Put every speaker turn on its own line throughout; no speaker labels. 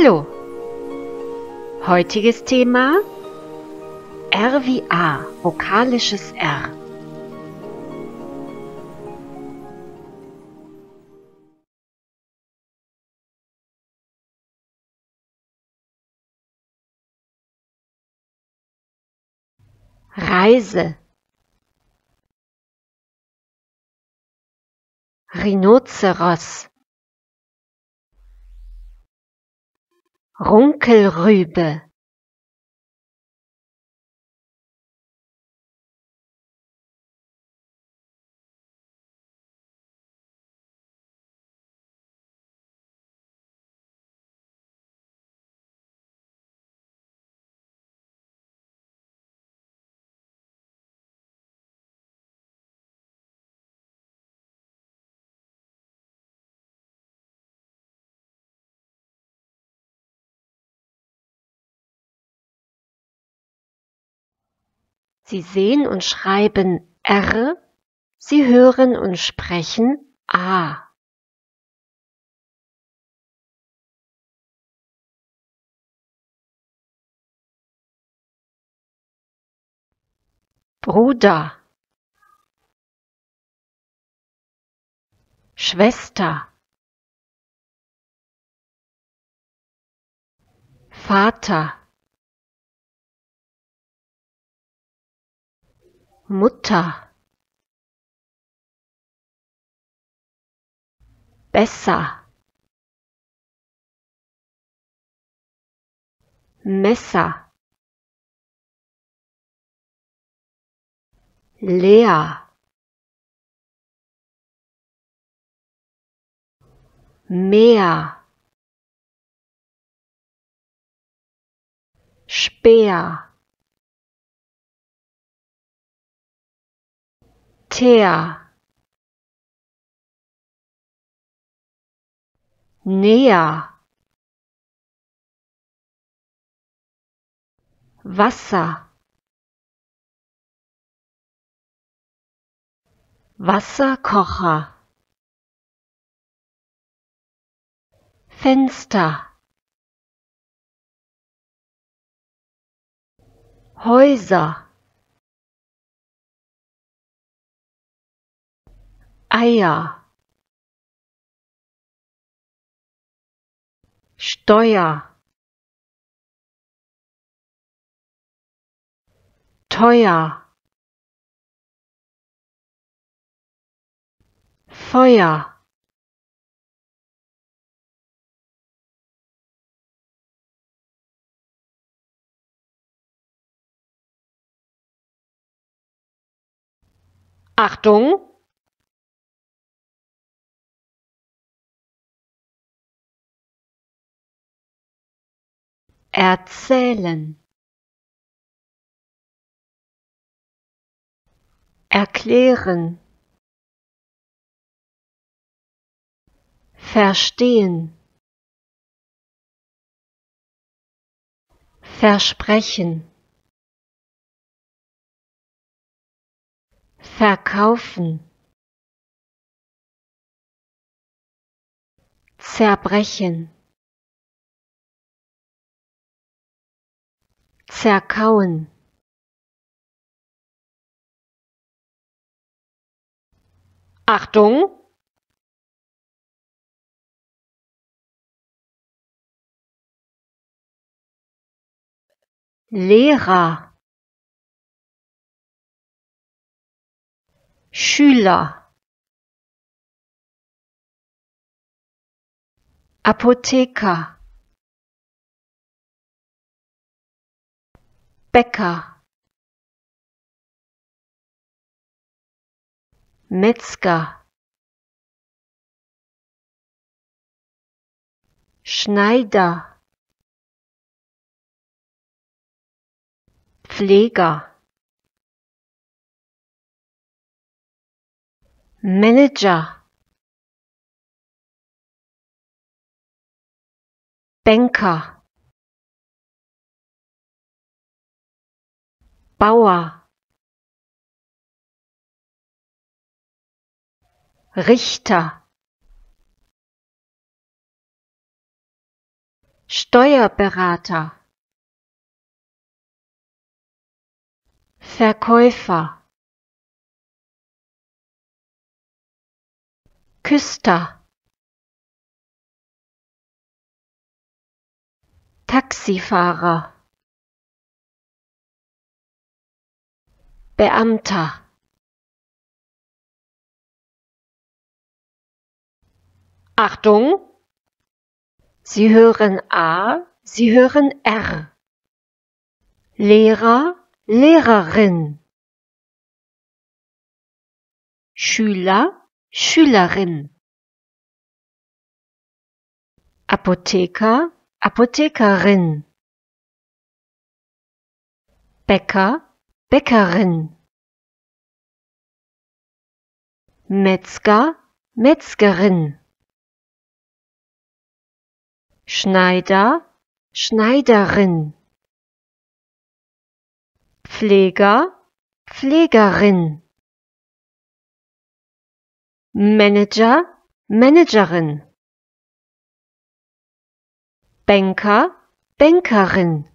Hallo! Heutiges Thema R wie A, vokalisches R. Reise Rhinoceros Runkelrübe Sie sehen und schreiben R, Sie hören und sprechen A. Bruder. Schwester. Vater Mutter. Besser. Messer. Leer Meer Speer Teer näher. Wasser. Wasserkocher. Fenster. Häuser Eier. Steuer. Teuer. Feuer. Achtung erzählen. Erklären. Verstehen. Versprechen. Verkaufen. Zerbrechen zerkauen Achtung. Lehrer. Schüler. Apotheker Bäcker. Metzger. Schneider. Pfleger. Manager. Banker Bauer. Richter. Steuerberater. Verkäufer. Küster. Taxifahrer Beamter Achtung! Sie hören A, Sie hören R. Lehrer, Lehrerin. Schüler, Schülerin. Apotheker, Apothekerin. Bäcker, Bäckerin. Metzger, Metzgerin. Schneider, Schneiderin. Pfleger, Pflegerin. Manager, Managerin. Banker, Bankerin.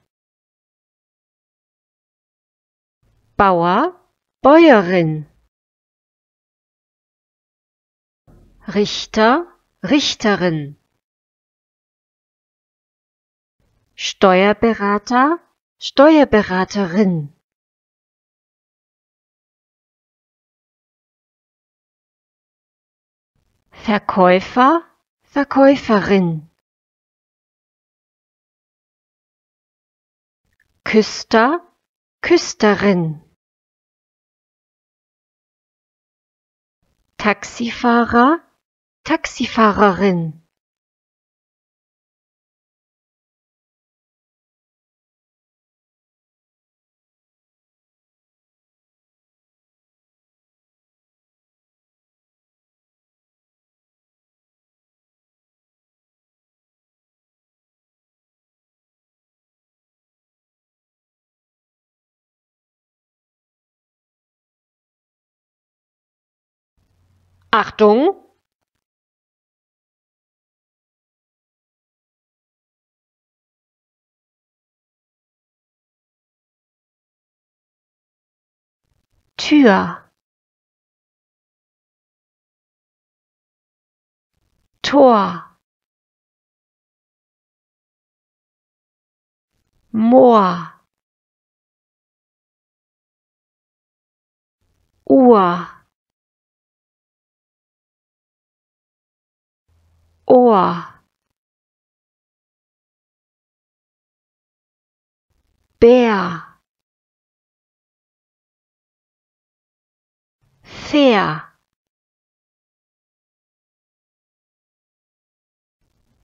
Bauer, Bäuerin. Richter, Richterin. Steuerberater, Steuerberaterin. Verkäufer, Verkäuferin. Küster, Küsterin. Taxifahrer, Taxifahrerin. Achtung! Tür. Tor. Moor. Uhr Ohr Bär fair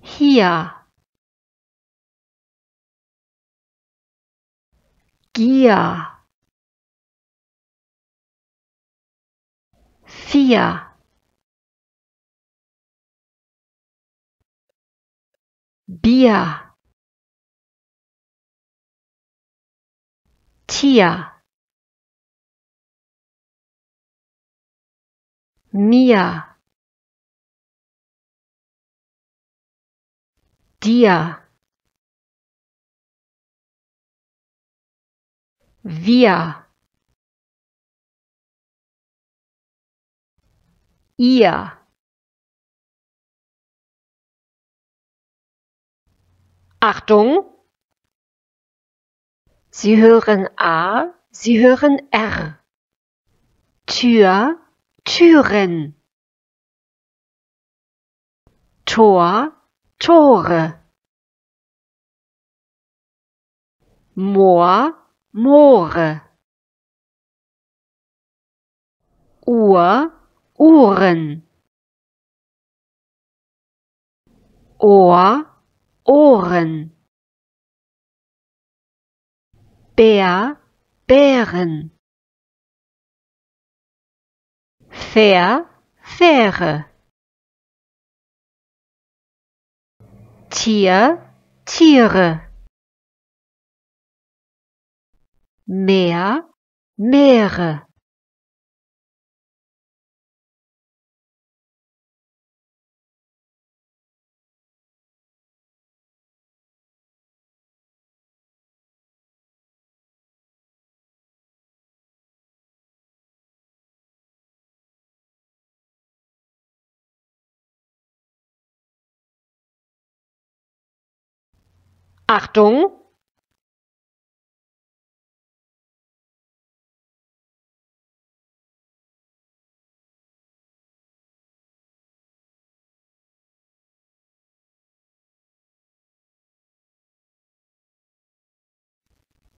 hier Gier vier Bier Tier mir dir wir ihr Achtung! Sie hören A, Sie hören R. Tür, Türen. Tor, Tore. Moor, Moore. Uhr, Uhren. Ohr, Ohren. Bär, Bären. Fair, Fähre. Tier, Tiere. Meer, Meere. Achtung!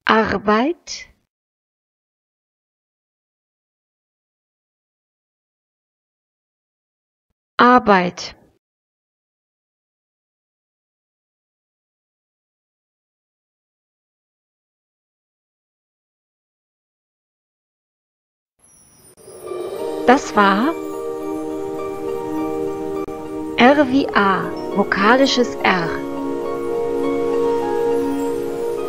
Arbeit Arbeit Das war R wie A, vokalisches R.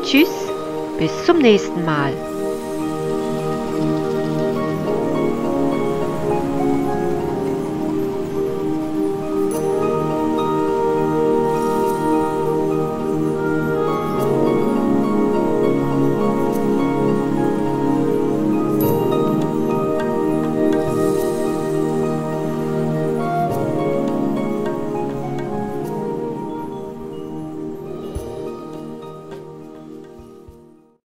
Tschüss, bis zum nächsten Mal.